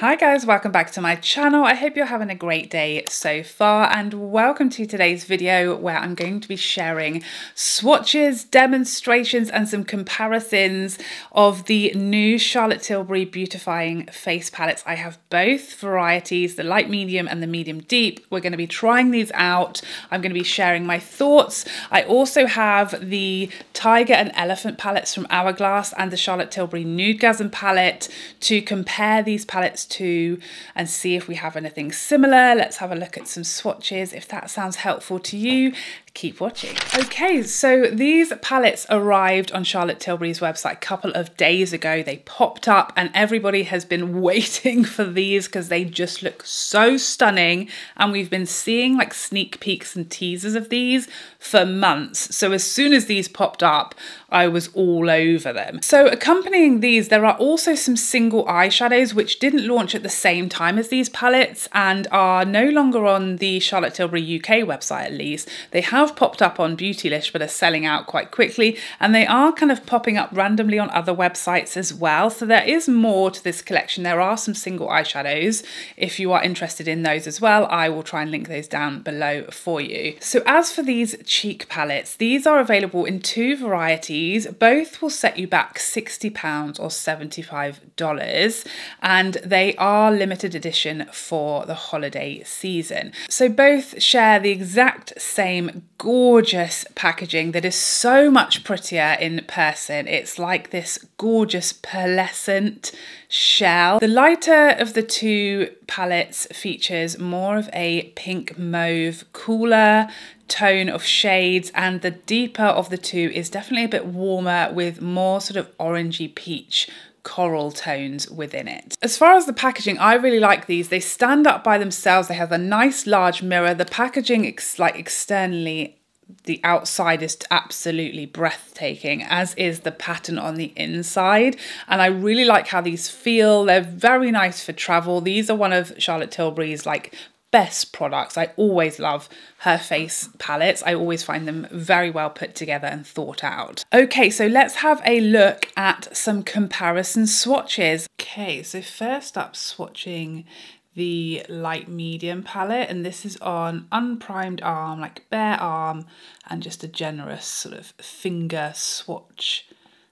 Hi guys, welcome back to my channel. I hope you're having a great day so far and welcome to today's video where I'm going to be sharing swatches, demonstrations and some comparisons of the new Charlotte Tilbury Beautifying Face Palettes. I have both varieties, the light medium and the medium deep. We're going to be trying these out. I'm going to be sharing my thoughts. I also have the Tiger and Elephant palettes from Hourglass and the Charlotte Tilbury Nudegasm palette to compare these palettes to and see if we have anything similar. Let's have a look at some swatches. If that sounds helpful to you, keep watching. Okay, so these palettes arrived on Charlotte Tilbury's website a couple of days ago. They popped up and everybody has been waiting for these because they just look so stunning. And we've been seeing like sneak peeks and teasers of these for months. So as soon as these popped up, I was all over them. So accompanying these, there are also some single eyeshadows which didn't launch at the same time as these palettes and are no longer on the Charlotte Tilbury UK website at least. They have have popped up on Beautylish but are selling out quite quickly and they are kind of popping up randomly on other websites as well. So there is more to this collection. There are some single eyeshadows. If you are interested in those as well, I will try and link those down below for you. So as for these cheek palettes, these are available in two varieties. Both will set you back £60 or $75 and they are limited edition for the holiday season. So both share the exact same gorgeous packaging that is so much prettier in person. It's like this gorgeous pearlescent shell. The lighter of the two palettes features more of a pink mauve cooler tone of shades and the deeper of the two is definitely a bit warmer with more sort of orangey peach coral tones within it. As far as the packaging, I really like these. They stand up by themselves. They have a nice large mirror. The packaging, ex like externally, the outside is absolutely breathtaking, as is the pattern on the inside. And I really like how these feel. They're very nice for travel. These are one of Charlotte Tilbury's like best products. I always love her face palettes. I always find them very well put together and thought out. Okay, so let's have a look at some comparison swatches. Okay, so first up swatching the light medium palette and this is on unprimed arm, like bare arm and just a generous sort of finger swatch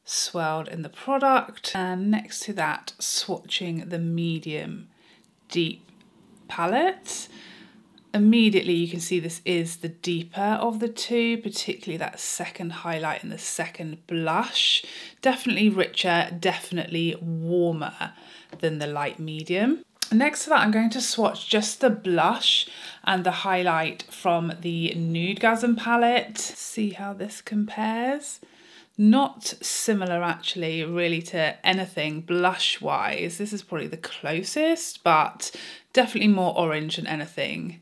swelled in the product. And next to that, swatching the medium deep palette. Immediately you can see this is the deeper of the two, particularly that second highlight and the second blush. Definitely richer, definitely warmer than the light medium. Next to that, I'm going to swatch just the blush and the highlight from the Nudegasm palette. See how this compares. Not similar actually really to anything blush wise. This is probably the closest, but definitely more orange than anything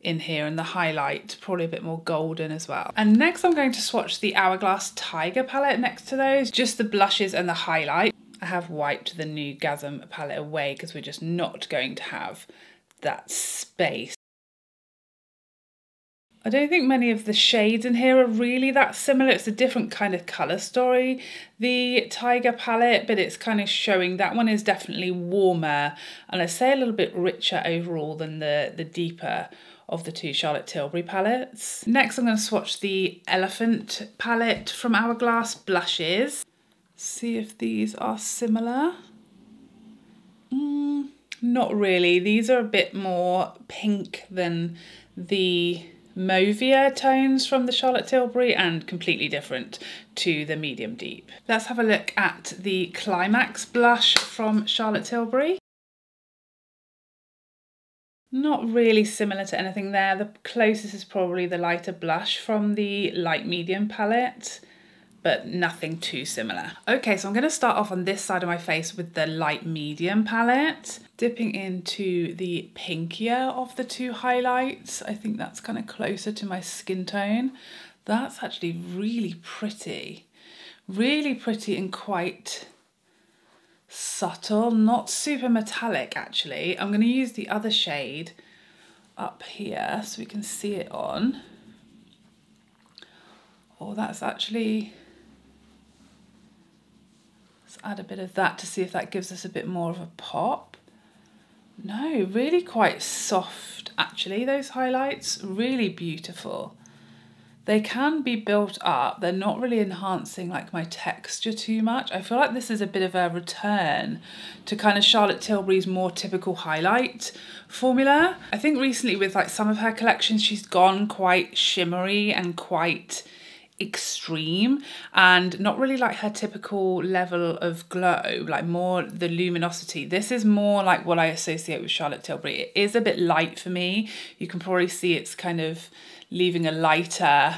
in here and the highlight probably a bit more golden as well. And next I'm going to swatch the Hourglass Tiger palette next to those, just the blushes and the highlight. I have wiped the Nudegasm palette away because we're just not going to have that space. I don't think many of the shades in here are really that similar. It's a different kind of colour story, the Tiger palette, but it's kind of showing that one is definitely warmer and I say a little bit richer overall than the, the deeper of the two Charlotte Tilbury palettes. Next I'm going to swatch the Elephant palette from Hourglass Blushes. See if these are similar. Mm, not really. These are a bit more pink than the mauvier tones from the Charlotte Tilbury and completely different to the medium deep. Let's have a look at the Climax blush from Charlotte Tilbury. Not really similar to anything there. The closest is probably the lighter blush from the light medium palette but nothing too similar. Okay, so I'm gonna start off on this side of my face with the light medium palette, dipping into the pinkier of the two highlights. I think that's kind of closer to my skin tone. That's actually really pretty. Really pretty and quite subtle, not super metallic actually. I'm gonna use the other shade up here so we can see it on. Oh, that's actually add a bit of that to see if that gives us a bit more of a pop. No, really quite soft actually, those highlights. Really beautiful. They can be built up. They're not really enhancing like my texture too much. I feel like this is a bit of a return to kind of Charlotte Tilbury's more typical highlight formula. I think recently with like some of her collections, she's gone quite shimmery and quite extreme and not really like her typical level of glow, like more the luminosity. This is more like what I associate with Charlotte Tilbury. It is a bit light for me. You can probably see it's kind of leaving a lighter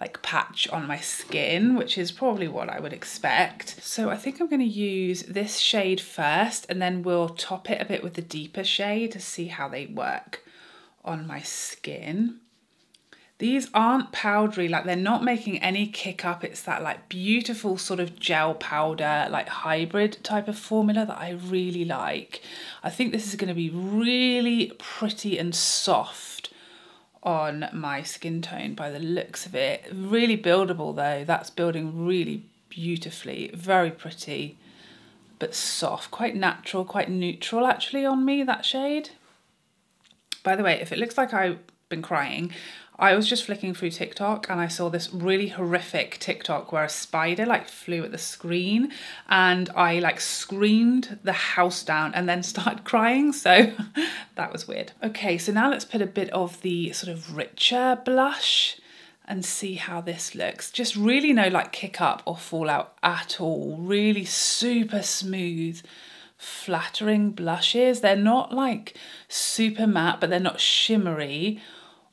like patch on my skin, which is probably what I would expect. So I think I'm going to use this shade first and then we'll top it a bit with the deeper shade to see how they work on my skin. These aren't powdery, like they're not making any kick up. It's that like beautiful sort of gel powder, like hybrid type of formula that I really like. I think this is going to be really pretty and soft on my skin tone by the looks of it. Really buildable though, that's building really beautifully, very pretty, but soft, quite natural, quite neutral actually on me, that shade. By the way, if it looks like I've been crying, I was just flicking through TikTok and I saw this really horrific TikTok where a spider like flew at the screen and I like screamed the house down and then started crying. So that was weird. Okay, so now let's put a bit of the sort of richer blush and see how this looks. Just really no like kick up or fallout at all. Really super smooth flattering blushes. They're not like super matte, but they're not shimmery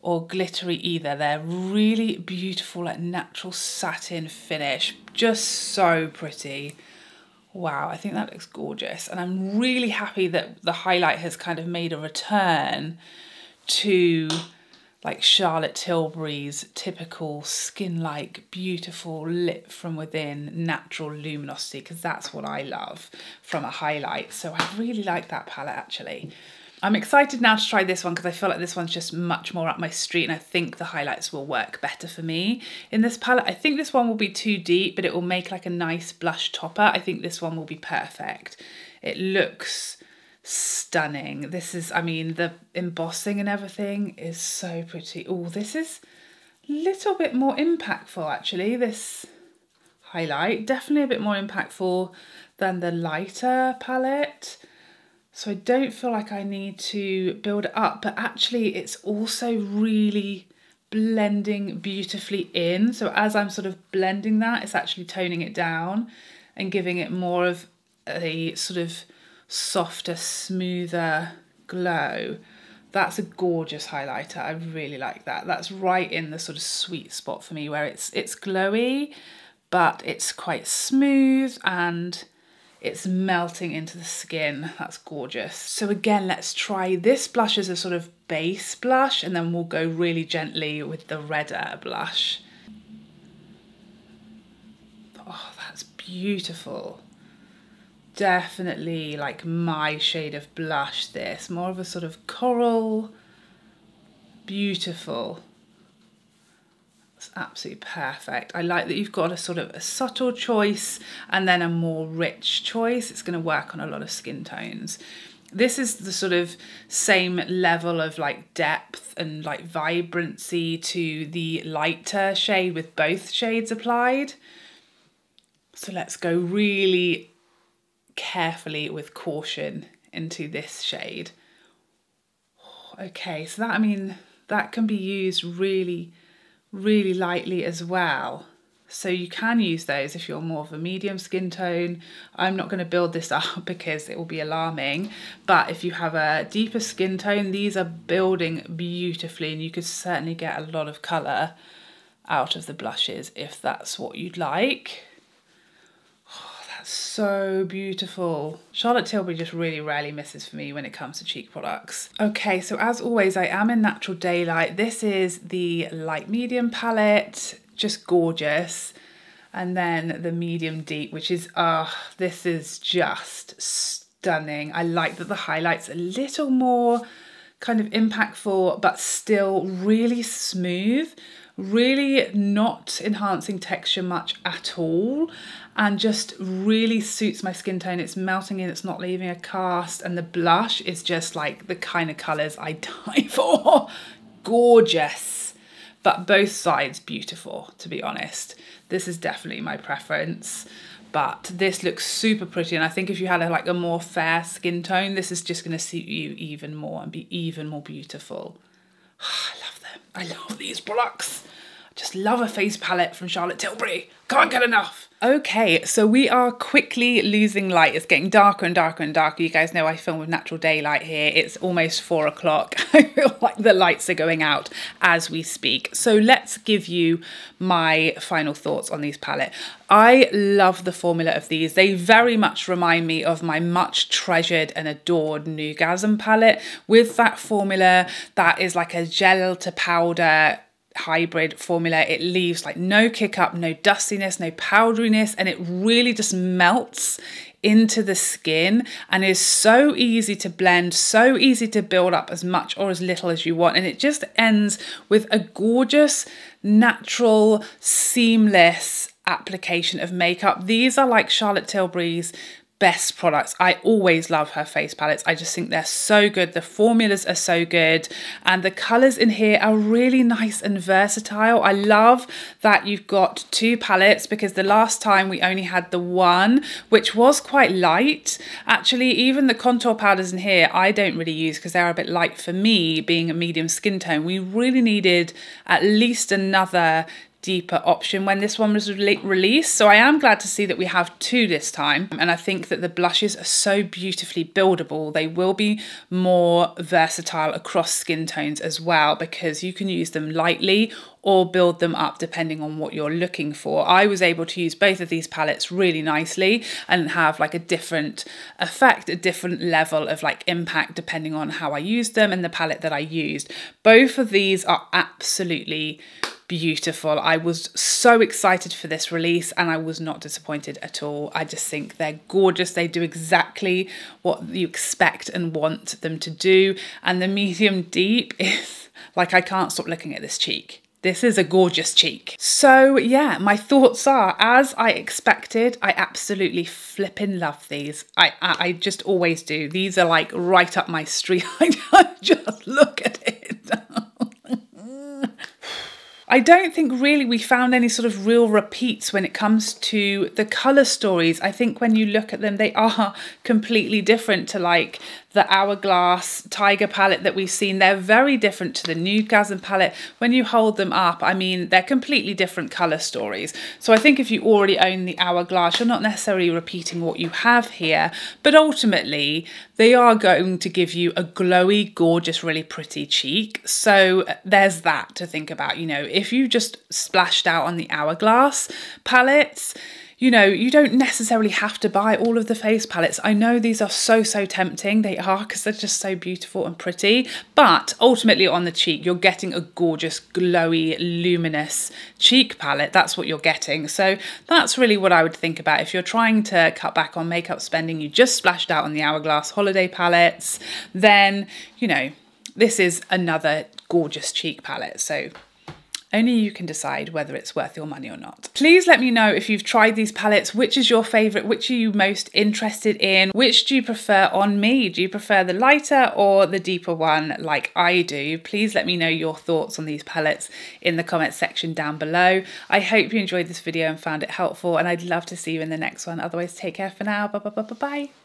or glittery either. They're really beautiful, like natural satin finish. Just so pretty. Wow, I think that looks gorgeous. And I'm really happy that the highlight has kind of made a return to like Charlotte Tilbury's typical skin-like, beautiful, lit from within, natural luminosity, because that's what I love from a highlight. So I really like that palette actually. I'm excited now to try this one because I feel like this one's just much more up my street and I think the highlights will work better for me in this palette. I think this one will be too deep, but it will make like a nice blush topper. I think this one will be perfect. It looks stunning. This is, I mean, the embossing and everything is so pretty. Oh, this is a little bit more impactful actually, this highlight. Definitely a bit more impactful than the lighter palette. So I don't feel like I need to build it up, but actually it's also really blending beautifully in. So as I'm sort of blending that, it's actually toning it down and giving it more of a sort of softer, smoother glow. That's a gorgeous highlighter. I really like that. That's right in the sort of sweet spot for me where it's it's glowy, but it's quite smooth and it's melting into the skin. That's gorgeous. So again, let's try this blush as a sort of base blush and then we'll go really gently with the redder blush. Oh, that's beautiful. Definitely like my shade of blush this. More of a sort of coral, beautiful absolutely perfect. I like that you've got a sort of a subtle choice and then a more rich choice. It's going to work on a lot of skin tones. This is the sort of same level of like depth and like vibrancy to the lighter shade with both shades applied. So let's go really carefully with caution into this shade. Okay, so that, I mean, that can be used really really lightly as well. So you can use those if you're more of a medium skin tone. I'm not going to build this up because it will be alarming. But if you have a deeper skin tone, these are building beautifully and you could certainly get a lot of colour out of the blushes if that's what you'd like so beautiful. Charlotte Tilbury just really rarely misses for me when it comes to cheek products. Okay, so as always, I am in Natural Daylight. This is the light medium palette, just gorgeous. And then the medium deep, which is, ah, uh, this is just stunning. I like that the highlight's a little more kind of impactful, but still really smooth really not enhancing texture much at all and just really suits my skin tone. It's melting in, it's not leaving a cast and the blush is just like the kind of colours I die for. Gorgeous, but both sides beautiful to be honest. This is definitely my preference but this looks super pretty and I think if you had a, like a more fair skin tone this is just going to suit you even more and be even more beautiful. I love them. I love these products. I just love a face palette from Charlotte Tilbury. Can't get enough. Okay, so we are quickly losing light. It's getting darker and darker and darker. You guys know I film with natural daylight here. It's almost four o'clock. I feel like the lights are going out as we speak. So let's give you my final thoughts on these palette. I love the formula of these. They very much remind me of my much treasured and adored Nudegasm palette with that formula that is like a gel to powder hybrid formula. It leaves like no kick up, no dustiness, no powderiness, and it really just melts into the skin and is so easy to blend, so easy to build up as much or as little as you want. And it just ends with a gorgeous, natural, seamless application of makeup. These are like Charlotte Tilbury's best products. I always love her face palettes. I just think they're so good. The formulas are so good and the colours in here are really nice and versatile. I love that you've got two palettes because the last time we only had the one which was quite light. Actually even the contour powders in here I don't really use because they're a bit light for me being a medium skin tone. We really needed at least another deeper option when this one was re released. So I am glad to see that we have two this time. And I think that the blushes are so beautifully buildable. They will be more versatile across skin tones as well because you can use them lightly or build them up depending on what you're looking for. I was able to use both of these palettes really nicely and have like a different effect, a different level of like impact depending on how I used them and the palette that I used. Both of these are absolutely beautiful. I was so excited for this release and I was not disappointed at all. I just think they're gorgeous. They do exactly what you expect and want them to do. And the medium deep is like, I can't stop looking at this cheek. This is a gorgeous cheek. So yeah, my thoughts are, as I expected, I absolutely flipping love these. I, I, I just always do. These are like right up my street. I just look at it. I don't think really we found any sort of real repeats when it comes to the colour stories. I think when you look at them, they are completely different to like the Hourglass Tiger palette that we've seen. They're very different to the Nudegasm palette. When you hold them up, I mean, they're completely different colour stories. So I think if you already own the Hourglass, you're not necessarily repeating what you have here, but ultimately they are going to give you a glowy, gorgeous, really pretty cheek. So uh, there's that to think about. You know, if you just splashed out on the Hourglass palettes, you know, you don't necessarily have to buy all of the face palettes. I know these are so, so tempting. They are because they're just so beautiful and pretty. But ultimately on the cheek, you're getting a gorgeous, glowy, luminous cheek palette. That's what you're getting. So that's really what I would think about. If you're trying to cut back on makeup spending, you just splashed out on the Hourglass holiday palettes, then, you know, this is another gorgeous cheek palette. So only you can decide whether it's worth your money or not. Please let me know if you've tried these palettes, which is your favourite, which are you most interested in, which do you prefer on me? Do you prefer the lighter or the deeper one like I do? Please let me know your thoughts on these palettes in the comments section down below. I hope you enjoyed this video and found it helpful and I'd love to see you in the next one. Otherwise, take care for now. Bye bye bye bye bye.